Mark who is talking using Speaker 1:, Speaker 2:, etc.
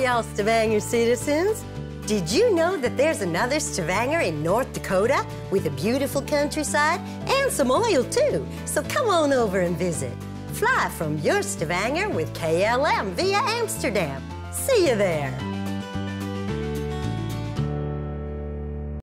Speaker 1: y'all Stavanger citizens. Did you know that there's another Stavanger in North Dakota with a beautiful countryside and some oil too? So come on over and visit. Fly from your Stavanger with KLM via Amsterdam. See you there.